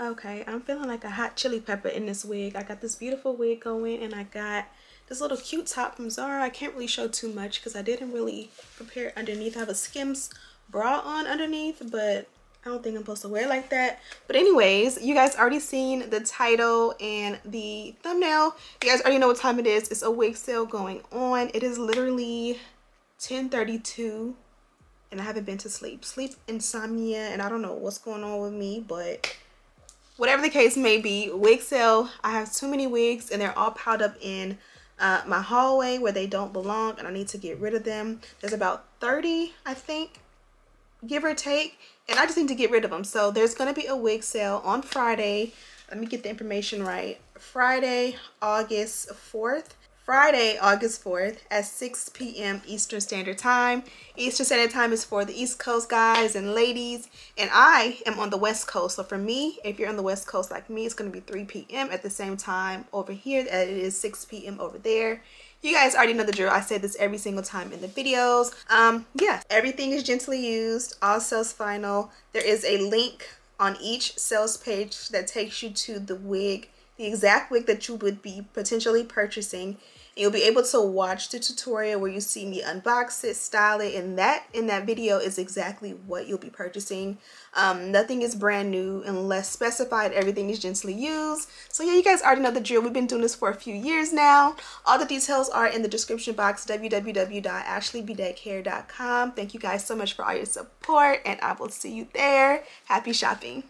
Okay, I'm feeling like a hot chili pepper in this wig. I got this beautiful wig going and I got this little cute top from Zara. I can't really show too much because I didn't really prepare underneath. I have a Skims bra on underneath, but I don't think I'm supposed to wear like that. But anyways, you guys already seen the title and the thumbnail. You guys already know what time it is. It's a wig sale going on. It is literally 10.32 and I haven't been to sleep. Sleep insomnia and I don't know what's going on with me, but whatever the case may be, wig sale. I have too many wigs and they're all piled up in uh, my hallway where they don't belong and I need to get rid of them. There's about 30, I think, give or take, and I just need to get rid of them. So there's going to be a wig sale on Friday. Let me get the information right. Friday, August 4th Friday, August 4th at 6 p.m. Eastern Standard Time. Eastern Standard Time is for the East Coast guys and ladies, and I am on the West Coast. So for me, if you're on the West Coast like me, it's going to be 3 p.m. at the same time over here. That it is 6 p.m. over there. You guys already know the drill. I say this every single time in the videos. Um, yeah, everything is gently used. All sales final. There is a link on each sales page that takes you to the wig, the exact wig that you would be potentially purchasing And You'll be able to watch the tutorial where you see me unbox it, style it, and that in that video is exactly what you'll be purchasing. Um, nothing is brand new unless specified. Everything is gently used. So yeah, you guys already know the drill. We've been doing this for a few years now. All the details are in the description box, www.ashleybedeckhair.com. Thank you guys so much for all your support, and I will see you there. Happy shopping.